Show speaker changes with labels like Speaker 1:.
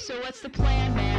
Speaker 1: So what's the plan, man?